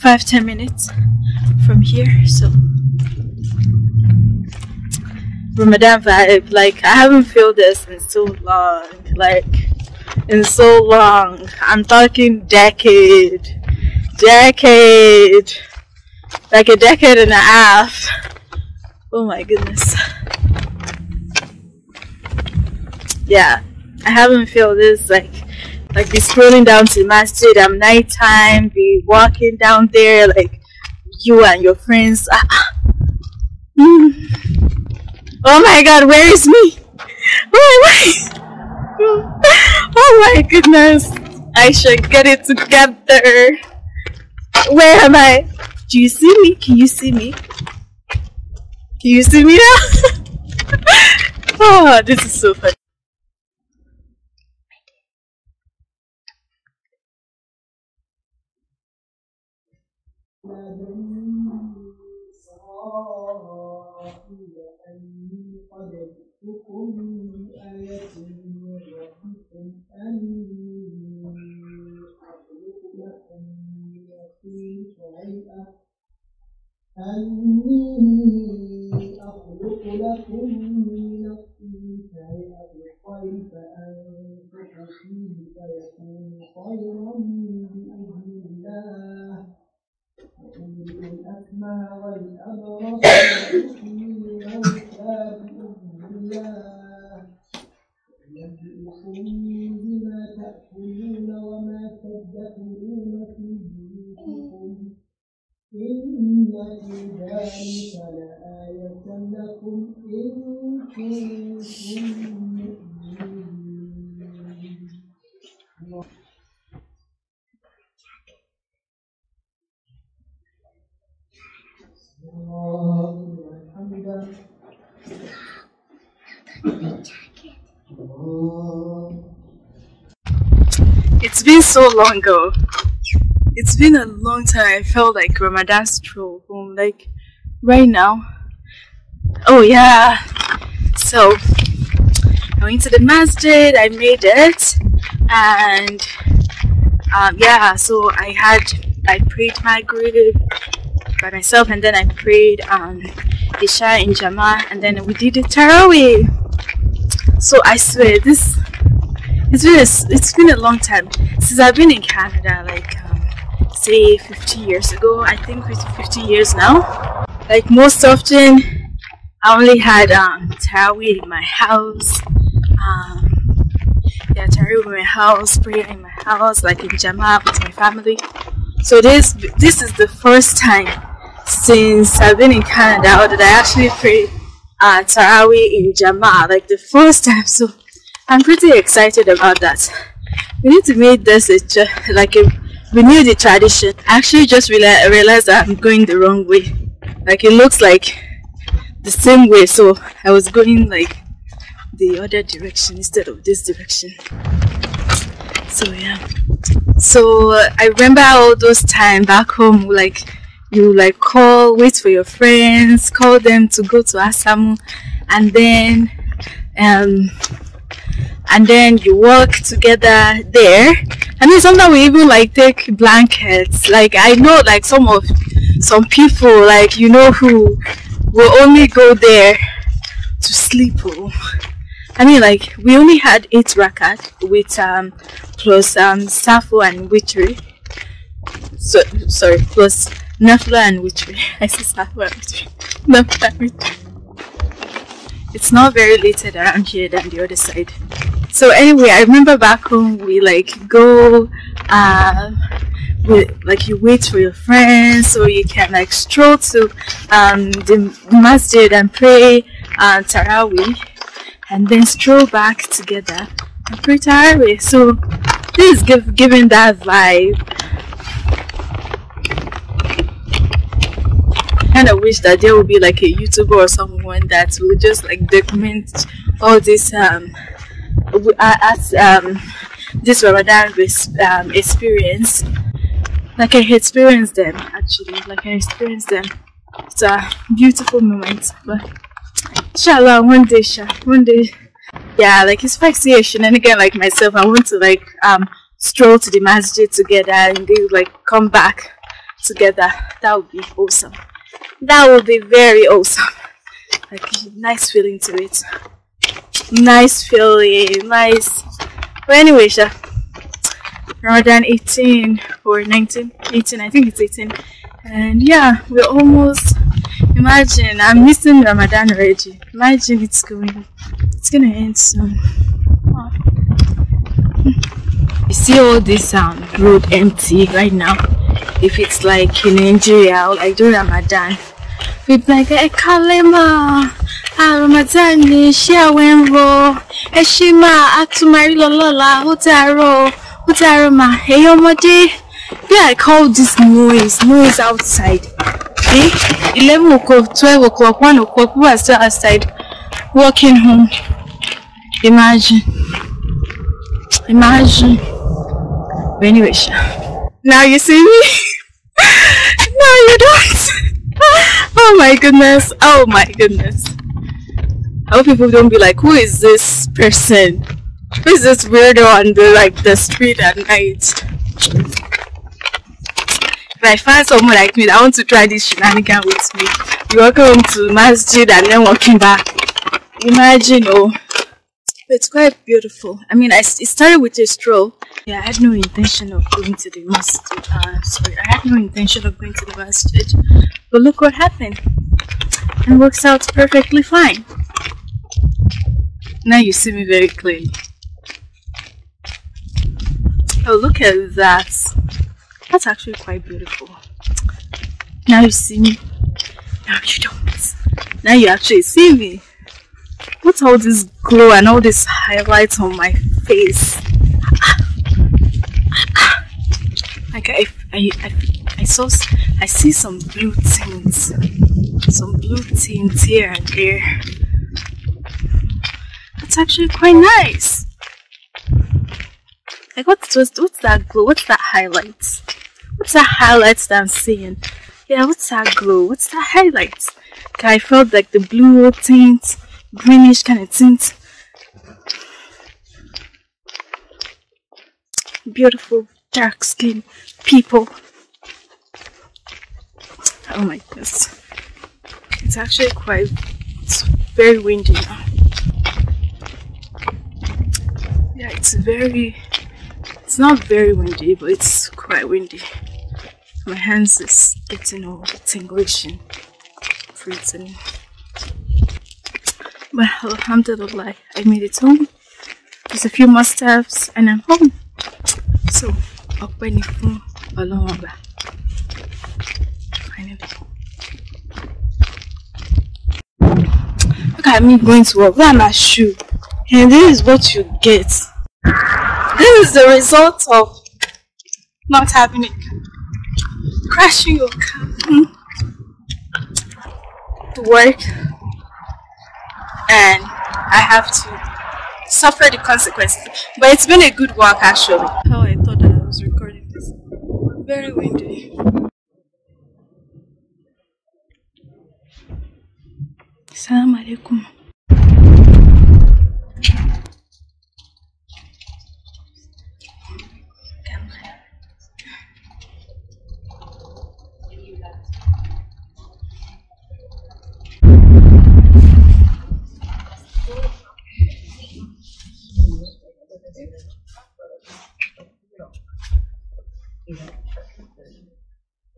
five ten minutes from here. So Ramadan vibe. Like I haven't felt this in so long. Like in so long. I'm talking decade, decade, like a decade and a half. Oh my goodness. Yeah, I haven't felt this like like be scrolling down to masjid at nighttime, be walking down there like you and your friends. Ah, ah. Mm. Oh my god, where is me? Am I? Oh my goodness. I should get it together. Where am I? Do you see me? Can you see me? Can you see me now? oh, this is so funny. قد جئتكم بآية أني أخلق لكم من الطين أني أخلق لكم من الطين الطير فأنفخ فيه فيكون طيرا بإذن الله وأبرئ الأكمى والأبرص وأحيي الموتى بإذن الله so long ago. It's been a long time. I felt like Ramadan stroll home, like right now. Oh yeah. So I went to the masjid. I made it, and um, yeah. So I had I prayed my Maghrib by myself, and then I prayed um, Isha in Jama, and then we did the Tarawih. So I swear this it's been a, it's been a long time since I've been in Canada, like um, say 50 years ago. I think it's 50 years now. Like most often, I only had um, Tarawih in my house. Um, yeah, Tarawih in my house, prayer in my house, like in Jama with my family. So this this is the first time since I've been in Canada that I actually prayed uh, Tarawih in Jama, like the first time. So I'm pretty excited about that. We need to make this a like a renew the tradition. I actually just reali- realized that I'm going the wrong way. Like it looks like the same way, so I was going like the other direction instead of this direction. So yeah. So I remember all those time back home, like you like call, wait for your friends, call them to go to Asamu, and then um and then you work together there. And then sometimes we even like take blankets. Like I know like some of some people like you know who will only go there to sleep. Oh. I mean like we only had eight rakat with um plus um Safo and Witchery. So sorry, plus Nafla and Witchery. I say Safo and Witchery. Nafla and Witchery. It's not very later around here than the other side. So anyway, I remember back home we like go um we, like you wait for your friends so you can like stroll to um the masjid and pray uh, Tarawih and then stroll back together and pray Tarawih. So this is give, giving that vibe. kind of wish that there would be like a YouTuber or someone that will just like document all this um uh, as um this Ramadan um, experience. Like I experienced them actually, like I experienced them. It's a beautiful moment, but inshallah one day, one day. Yeah, like it's vaccination, and again, like myself, I want to like um stroll to the masjid together and they like come back together. That would be awesome. That would be very awesome. Like nice feeling to it. Nice feeling, nice. But anyway, Sha. Ramadan 18 or 19, 18, I think it's 18. And yeah, we're almost imagine I'm missing Ramadan already. Imagine it's going it's gonna end soon. You see all this um road empty right now. If it's like in Nigeria like during Ramadan, we'd like, "Ẹ kálẹ́ mà, ah Ramadan ni ṣé àwẹ̀ ń rọ, ẹ ṣé mà, a tún máa rí lọ lọ́la, ó dàárọ̀, ó dàárọ̀ mà, ẹ̀yin ọmọdé." Yeah, I call this noise, noise outside. Eh? 11 o'clock, 12 o'clock, 1 o'clock, people are still outside walking home. Imagine. Imagine. But anyway, Sha. Now you see me? no, you don't. oh my goodness. Oh my goodness. I hope people don't be like, who is this person? Who is this weirdo on the like the street at night? If I find someone like me that want to try this shenanigan with me, you walk home to masjid and then walking back. Imagine, oh, it's quite beautiful. I mean, I, it started with a stroll. Yeah, I had no intention of going to the masjid. Uh, sorry, I had no intention of going to the masjid. But look what happened. It works out perfectly fine. Now you see me very clearly. Oh, look at that. That's actually quite beautiful. Now you see me. Now you don't. Now you actually see me. What's all this glow and all this highlights on my face? Like I, I, I, I saw, I see some blue tints, some blue tints here and there. It's actually quite nice. Like what's what's, what's that glow? What's that highlights? What's that highlights that I'm seeing? Yeah, what's that glow? What's that highlights? I felt like the blue tint, greenish kind of tint. Beautiful dark skin people. Oh my goodness. It's actually quite it's very windy now. Yeah, it's very it's not very windy, but it's quite windy. My hands is getting all tinglish and freezing. But alhamdulillah, I made it home. Just a few more steps and I'm home. So, fún Ọlọ́run ọba. Finally. Look at me going to work. Where are my shoe? And this is what you get. This is the result of not having it. Crashing your car. Hmm. To work. And I have to suffer the consequences. But it's been a good walk actually. How I thought that I was recording this. Very windy. Assalamu alaikum.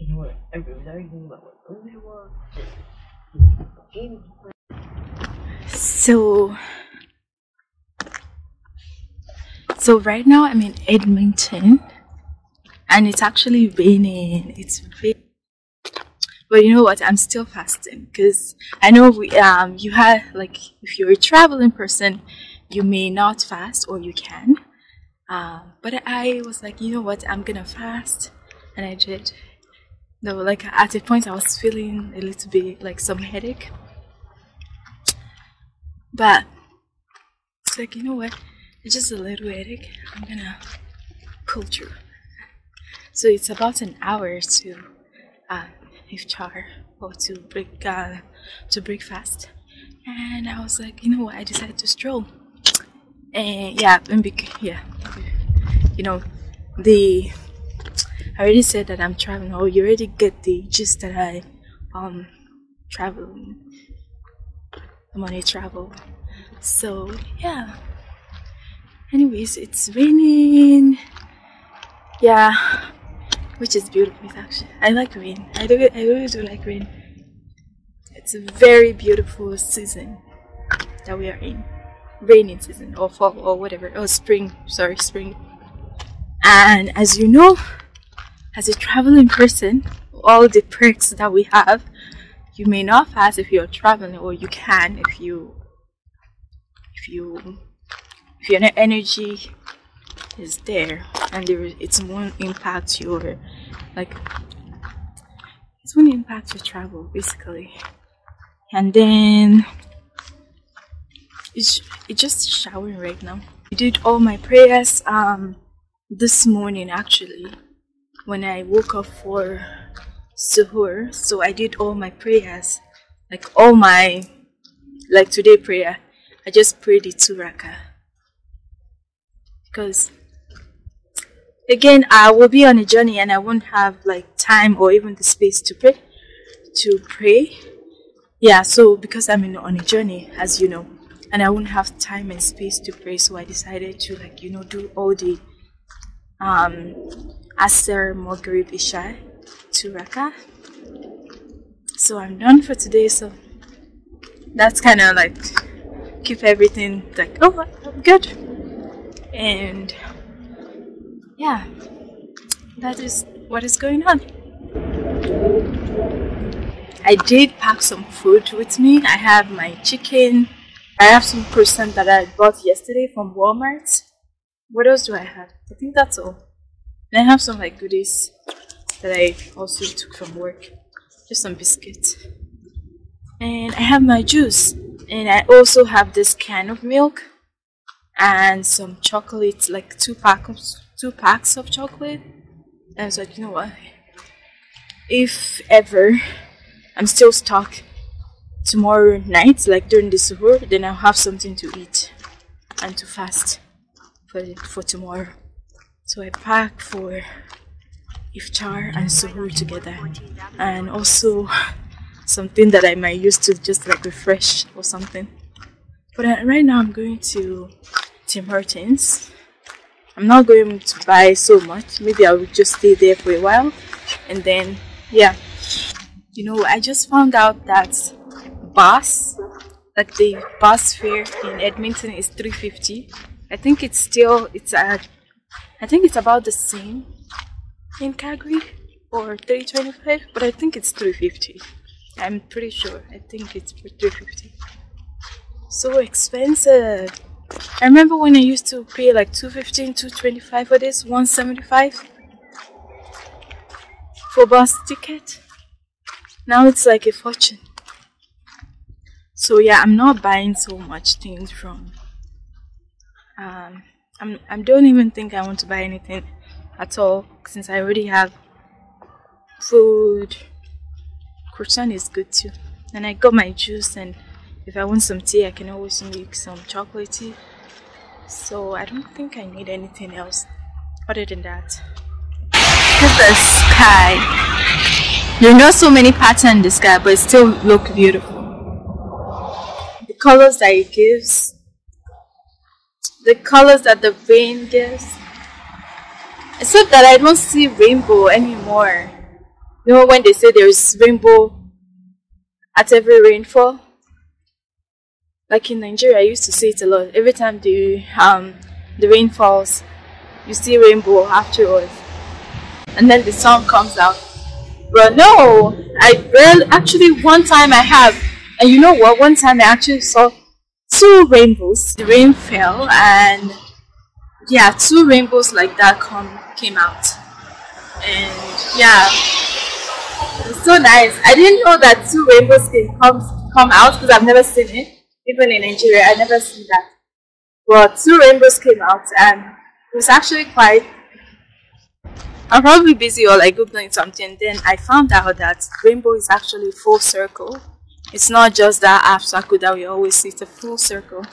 You know what? I really like thinking about what movie it was. Game So, so right now I'm in Edmonton, and it's actually raining. It's raining. But you know what? I'm still fasting because I know we um you had like if you're a traveling person, you may not fast or you can. Um, but I was like, you know what? I'm gonna fast, and I did. No, like at a point I was feeling a little bit like some headache. But it's like, you know what? It's just a little headache. I'm gonna pull through. So it's about an hour to uh, iftar or to break uh, to breakfast. And I was like, you know what? I decided to stroll. And yeah, and bec- yeah, you know, the I already said that I'm traveling, or you already get the gist that I um traveling. A travel. So yeah. Anyways, it's raining. Yeah, which is beautiful. It's actually I like rain. I do. I really do like rain. It's a very beautiful season that we are in, raining season or fall or whatever. Oh, spring. Sorry, spring. And as you know, as a traveling person, all the perks that we have, you may not fast if you're traveling, or you can if you if you if your energy is there and there it's won't impact your like it won't impact your travel basically. And then it's it's just showering right now. I did all my prayers um this morning actually when I woke up for suhoor so I did all my prayers like all my like today prayer. I just prayed the two rakah. Because again I will be on a journey and I won't have like time or even the space to pray to pray. Yeah so because I'm in, on a journey as you know and I won't have time and space to pray so I decided to like you know do all the um Asr Maghrib Isha to rakah so I'm done for today so that's kind of like keep everything like oh I'm good. And yeah that is what is going on. I did pack some food with me. I have my chicken. I have some croissant that I bought yesterday from Walmart. What else do I have? I think that's all. And I have some like goodies that I also took from work. Just some biscuits. And I have my juice. And I also have this can of milk and some chocolate like two packs two packs of chocolate. And I was like you know what? If ever I'm still stuck tomorrow night like during the suhoor then I'll have something to eat and to fast for, for tomorrow. So I pack for iftar and suhoor together. And also something that I might use to just like refresh or something. But uh, right now I'm going to Tim Hortons. I'm not going to buy so much. Maybe I will just stay there for a while and then yeah. You know I just found out that bus like the bus fare in Edmonton is 350 I think it's still it's at I think it's about the same in Calgary or 325 but I think it's 350 I'm pretty sure. I think it's 350 so expensive. I remember when I used to pay like 215 225 for this 175 for bus ticket? Now it's like a fortune. So yeah I'm not buying so much things from um I'm I don't even think I want to buy anything at all since I already have food. Croissant is good too. And I got my juice and if I want some tea I can always make some chocolate tea. So I don't think I need anything else other than that. Look at the sky. There are not so many patterns in the sky but it still look beautiful. The colors that it gives the colors that the rain gives except that I don't see rainbow anymore you know when they say there's rainbow at every rainfall like in Nigeria, I used to see it a lot. Every time the um the rain falls, you see rainbow afterwards, and then the sun comes out. But no, I barely actually one time I have, and you know what? One time I actually saw two rainbows. The rain fell, and yeah, two rainbows like that come came out, and yeah, it's so nice. I didn't know that two rainbows can come come out because I've never seen it even in Nigeria, I never seen that. But two rainbows came out and it was actually quite I'm probably busy or like googling something. Then I found out that rainbow is actually full circle. It's not just that half circle that we always see. It's a full circle.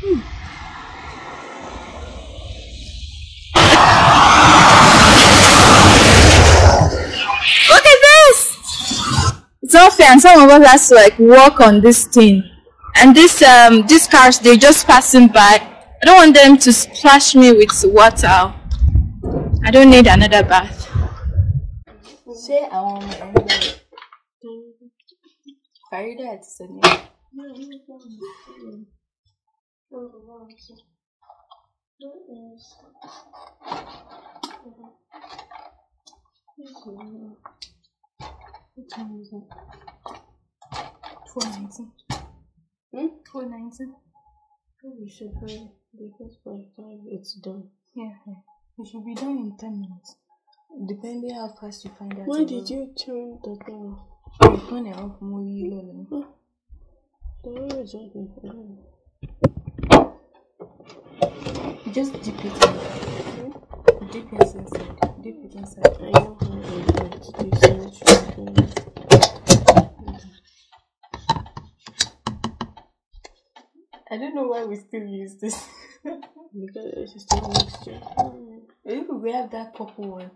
Hmm. Not and some of us has to like walk on this thing. And this um these cars they just passing by. I don't want them to splash me with water. I don't need another bath. ṣé àwọn ọmọ àti Sani Four nineteen. Hmm? Four nineteen. we should hurry because by the time it's done. Yeah, yeah. We should be done in ten minutes. Depending how fast you find out. Why did you turn the thing off? you turn it off more learn? The way is open. I don't know. Just dip it in. Dip it inside. Dip it inside. I know how I want to do so much for I don't know why we still use this. because it's just a mixture. Maybe we have that purple one.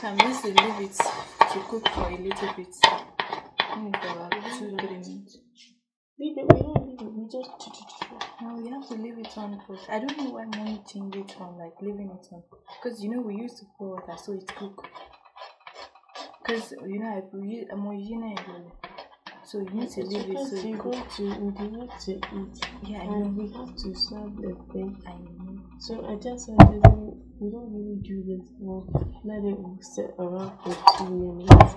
So I'm just to leave it to cook for a little bit. Maybe for about two, three minutes. We don't leave it, we just No, you have to leave it on because I don't know why mommy changed it from like leaving it on. Because you know we used to pour water so it cook. Because you know I we use I'm using it so you need to leave it so you go to, we need to eat. Yeah, I know. And we have to serve the thing. I know. So I just said, we don't really do this. We'll let it sit around for two minutes.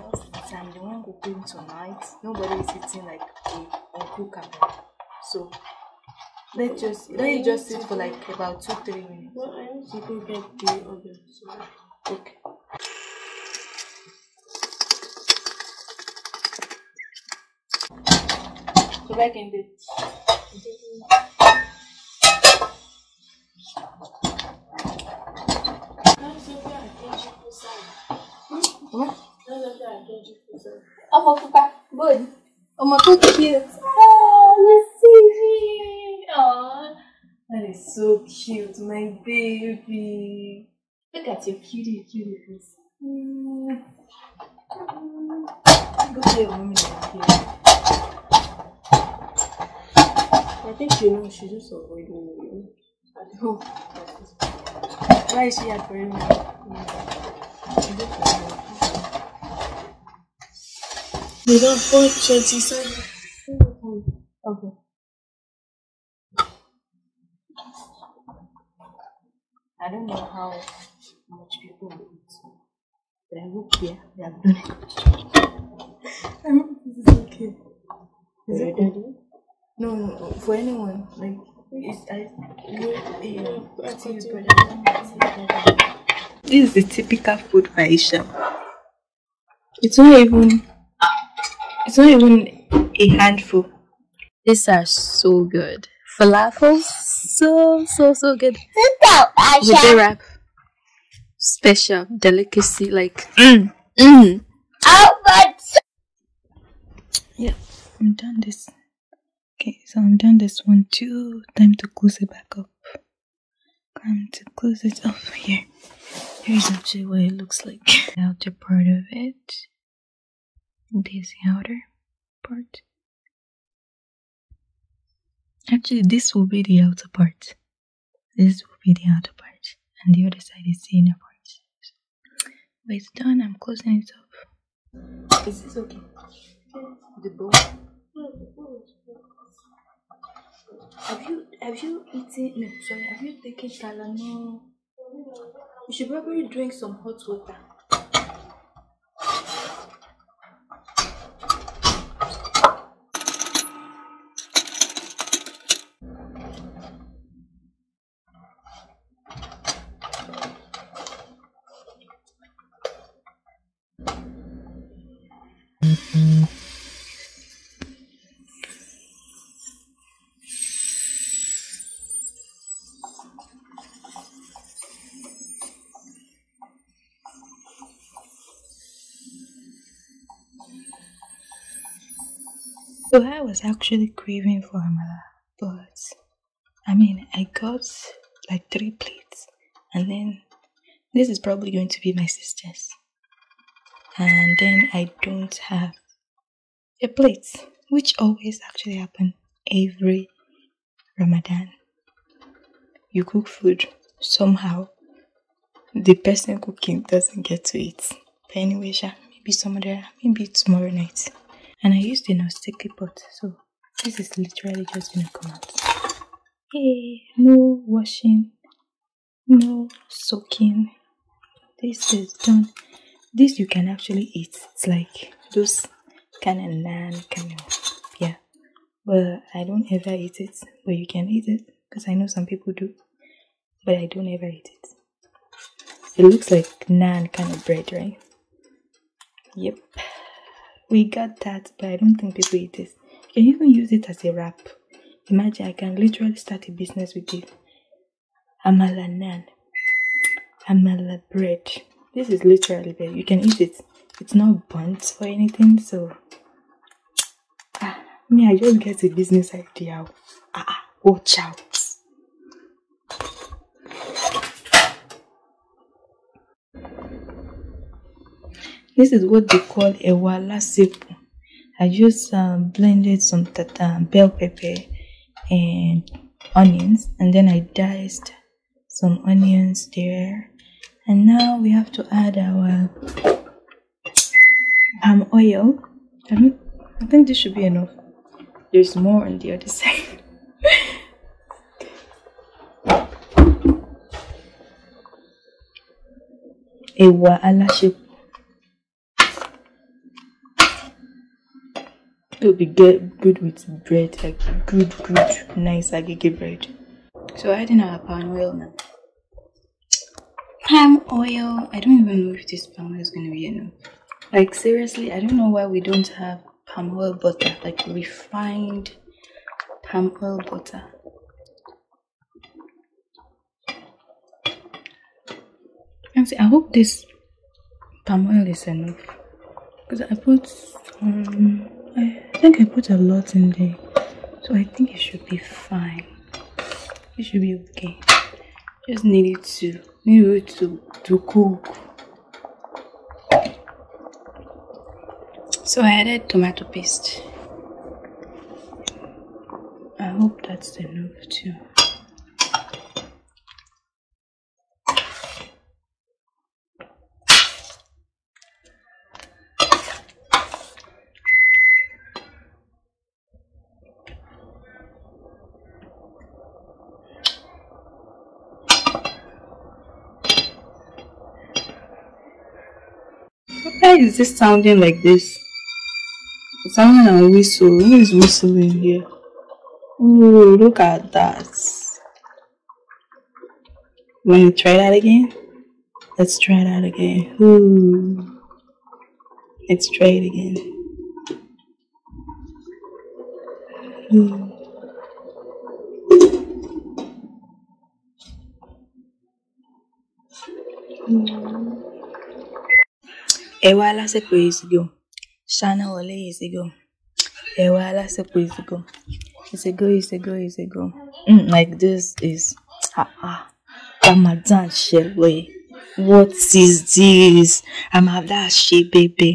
I'm the one cooking tonight. Nobody is eating like a uncookable. So let's just let it just sit for like about two three minutes. Well, I need to go get the other. So. Okay. Go back in the what? Ọmọ pupa, good. Ọmọ tó cute. Oh, you see me. Aww. That is so cute, my baby. Look at your cutie, cutie face. Mm. Go play like. I think you know she's just avoiding you. I hope. Why is she avoiding me? Me. We got 427. I don't know how much people will eat, but I hope yeah, they have done it. I hope this is okay. Is it Daddy? No, no, no, for anyone. Like, it's, I, you, yeah, it's you, brother. This is the typical food for Aisha. It's not even, it's not even a handful. These are so good. Falafel, so, so, so good. With the wrap. Special delicacy, like, mm, mm. Yeah, I'm done this. Okay, so I'm done this one too. Time to close it back up. Time to close it up here. Here's actually what it looks like. The outer part of it. This outer part. Actually, this will be the outer part. This will be the outer part. And the other side is the inner part. When it's done, I'm closing it up. Is this okay? The bowl. Have you have you eaten no sorry have you taken Tylenol? You should probably drink some hot water. So I was actually craving for formula, but I mean, I got like three plates, and then this is probably going to be my sister's and then I don't have a plate, which always actually happen every Ramadan. You cook food somehow, the person cooking doesn't get to eat. But anyway, maybe some other, maybe tomorrow night. And I used a non-sticky pot, so this is literally just gonna come out. Hey, no washing, no soaking. This is done. This you can actually eat. It's like those kind of naan, kind of yeah. But I don't ever eat it. But you can eat it because I know some people do. But I don't ever eat it. It looks like naan kind of bread, right? Yep. We got that, but I don't think people eat it. You can even use it as a wrap. Imagine I can literally start a business with it. Amala naan. Amala bread. This is literally bread. You can eat it. It's not burnt or anything, so ah, me, I just get a business idea. Ah, ah watch out. This is what they call a wala soup. I just um, blended some tata, bell pepper and onions and then I diced some onions there and now we have to add our palm oil I, I think this should be enough there's more on the other side ewa alashepo it will be good, good with bread, like good, good, nice agege bread. So adding our palm oil now. Palm oil, I don't even know if this palm oil is going to be enough. Like seriously, I don't know why we don't have palm oil butter, like refined palm oil butter. I hope this palm oil is enough because I put um I think I put a lot in there, so I think it should be fine. It should be okay. Just need it to need it to to cook. So I added tomato paste. I hope that's enough too. Is this sounding like this? It's sounding like a whistle. Who is whistling here? Oh, look at that. Want to try that again? Let's try that again. Ooh. Let's try it again. Ooh. Ẹwà lásìkò ìsìgò ṣáná wọlé ìsìgò ẹwà lásìkò ìsìgò ìsìgò ìsìgò ìsìgò mm, like this is ah ah. Ramadan ṣẹlẹ̀. What is this? Ramadan ṣe bẹbẹ.